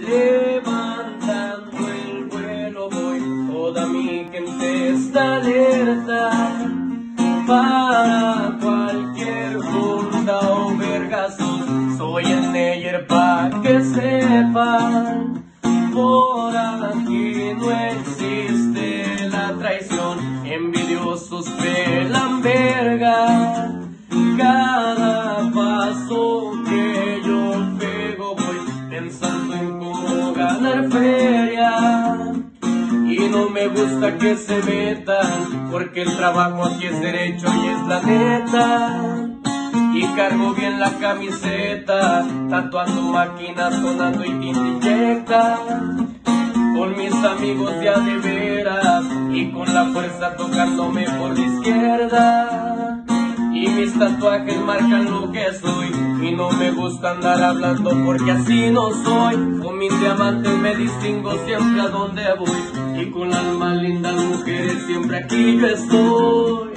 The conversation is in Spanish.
Levantando el vuelo voy, toda mi gente está alerta para cualquier junta o vergazos. Soy el Neyer pa' que sepan, por aquí no existe la traición, envidiosos pelan verga. Cómo ganar feria. Y no me gusta que se metan, porque el trabajo aquí es derecho y es la neta. Y cargo bien la camiseta, tatuando máquinas, sonando y tinta inyecta. Con mis amigos ya de veras, y con la fuerza tocándome por la izquierda. Mis tatuajes marcan lo que soy. Y no me gusta andar hablando porque así no soy. Con mis diamantes me distingo siempre a donde voy. Y con las más lindas mujeres siempre aquí yo estoy